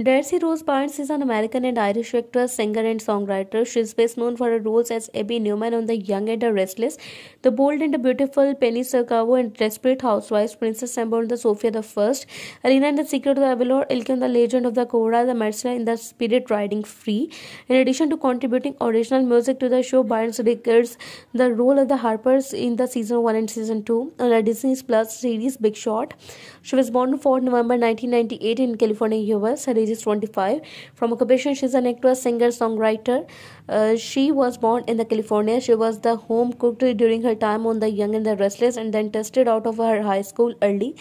Darcy Rose Byrnes is an American and Irish actress, singer, and songwriter. She is best known for her roles as Abby Newman on The Young and the Restless, The Bold and the Beautiful, Penny Scavo, and Desperate Housewives, Princess Amber on The Sofia the First, Alina in The Secret of the Avalor, Ilkin the Legend of the Cobra, The Marcella in The Spirit Riding Free. In addition to contributing original music to the show, Byrnes records the role of the Harpers in the season 1 and season 2 on the Disney Plus series Big Shot. She was born on 4 November 1998 in California, US. Her age is 25. From occupation, she's an actress, singer, songwriter. Uh, she was born in the California. She was the home cook during her time on The Young and the Restless and then tested out of her high school early.